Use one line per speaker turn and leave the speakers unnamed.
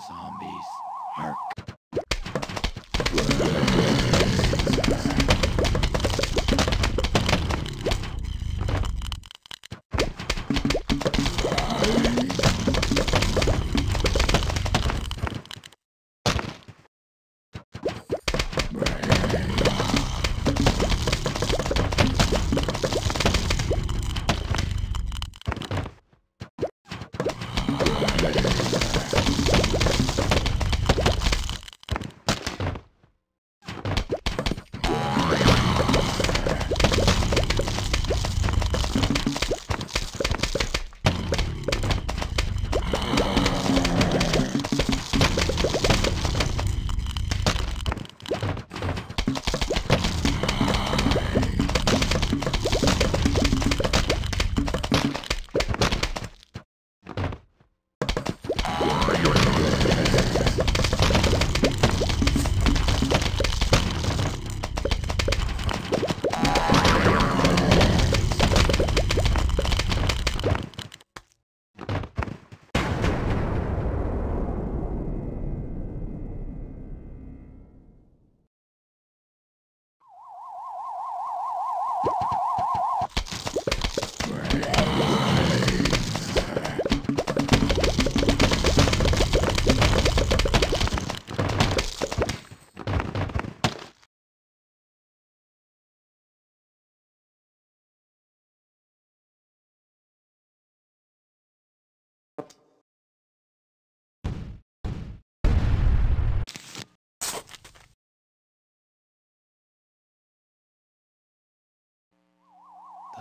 zombies. Hark. you